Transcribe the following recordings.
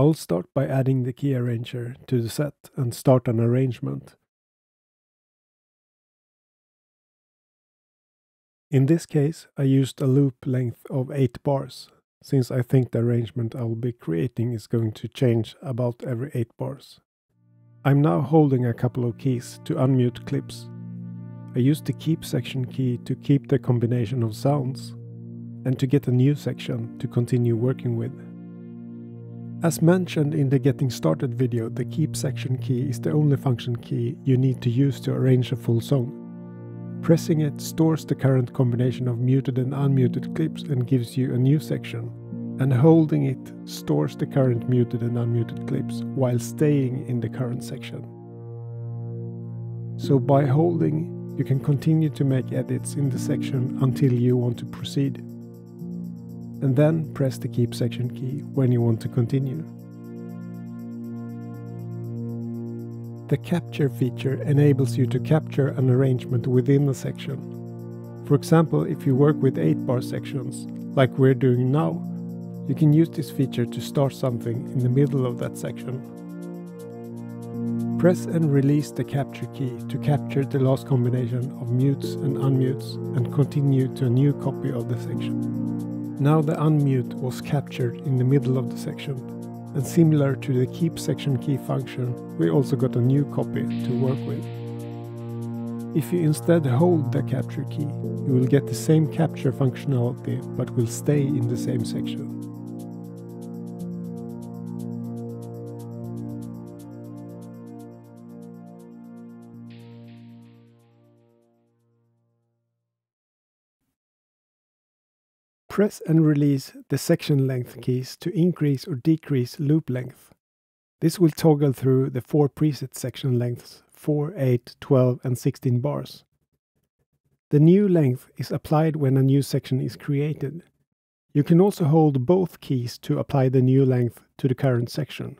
I'll start by adding the key arranger to the set and start an arrangement. In this case, I used a loop length of 8 bars, since I think the arrangement I will be creating is going to change about every 8 bars. I'm now holding a couple of keys to unmute clips. I use the keep section key to keep the combination of sounds, and to get a new section to continue working with. As mentioned in the getting started video, the keep section key is the only function key you need to use to arrange a full song. Pressing it stores the current combination of muted and unmuted clips and gives you a new section, and holding it stores the current muted and unmuted clips while staying in the current section. So by holding, you can continue to make edits in the section until you want to proceed and then press the keep section key when you want to continue. The capture feature enables you to capture an arrangement within a section. For example, if you work with 8 bar sections, like we're doing now, you can use this feature to start something in the middle of that section. Press and release the capture key to capture the last combination of mutes and unmutes and continue to a new copy of the section. Now the unmute was captured in the middle of the section, and similar to the keep section key function, we also got a new copy to work with. If you instead hold the capture key, you will get the same capture functionality but will stay in the same section. Press and release the section length keys to increase or decrease loop length. This will toggle through the four preset section lengths 4, 8, 12 and 16 bars. The new length is applied when a new section is created. You can also hold both keys to apply the new length to the current section.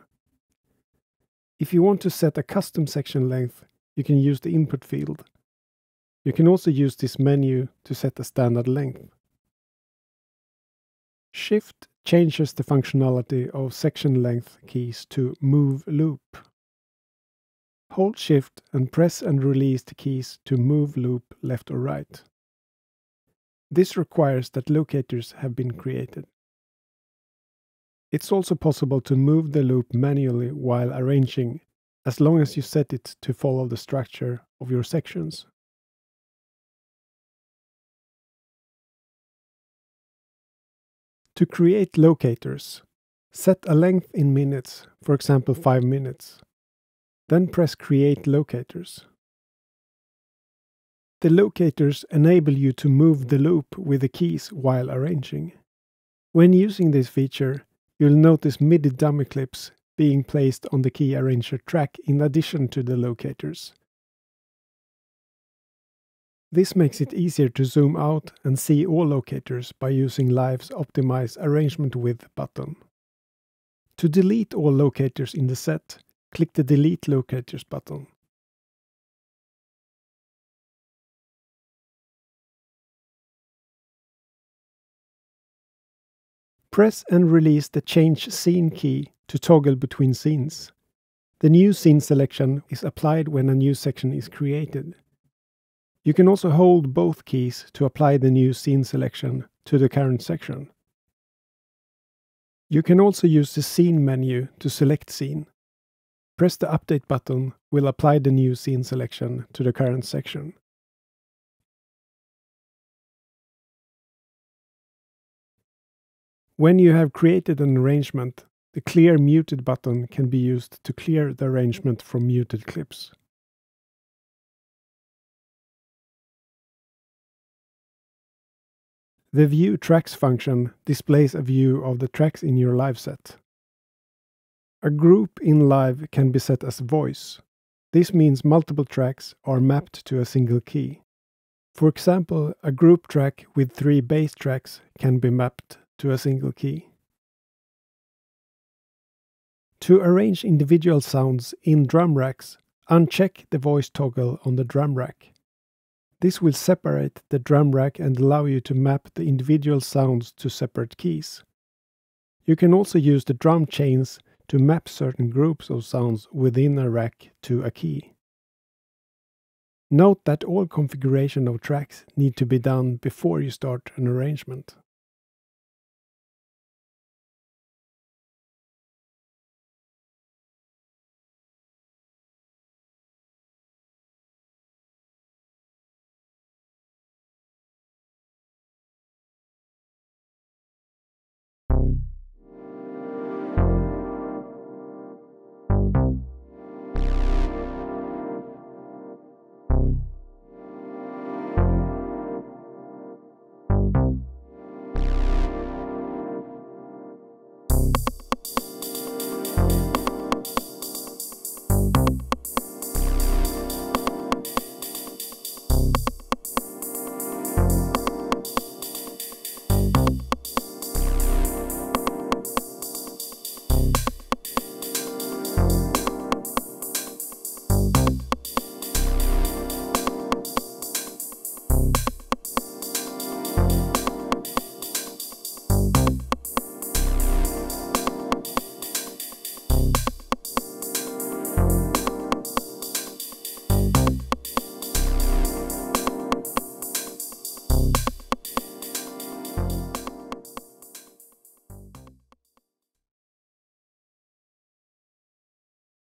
If you want to set a custom section length, you can use the input field. You can also use this menu to set a standard length. Shift changes the functionality of section length keys to move loop. Hold Shift and press and release the keys to move loop left or right. This requires that locators have been created. It's also possible to move the loop manually while arranging, as long as you set it to follow the structure of your sections. To create locators, set a length in minutes, for example 5 minutes. Then press Create Locators. The locators enable you to move the loop with the keys while arranging. When using this feature, you'll notice MIDI dummy clips being placed on the key arranger track in addition to the locators. This makes it easier to zoom out and see all locators by using Live's Optimize Arrangement Width button. To delete all locators in the set, click the Delete Locators button. Press and release the Change Scene key to toggle between scenes. The new scene selection is applied when a new section is created. You can also hold both keys to apply the new scene selection to the current section. You can also use the Scene menu to select scene. Press the Update button will apply the new scene selection to the current section. When you have created an arrangement, the Clear Muted button can be used to clear the arrangement from muted clips. The View Tracks function displays a view of the tracks in your live set. A group in live can be set as voice. This means multiple tracks are mapped to a single key. For example, a group track with three bass tracks can be mapped to a single key. To arrange individual sounds in drum racks, uncheck the voice toggle on the drum rack. This will separate the drum rack and allow you to map the individual sounds to separate keys. You can also use the drum chains to map certain groups of sounds within a rack to a key. Note that all configuration of tracks need to be done before you start an arrangement.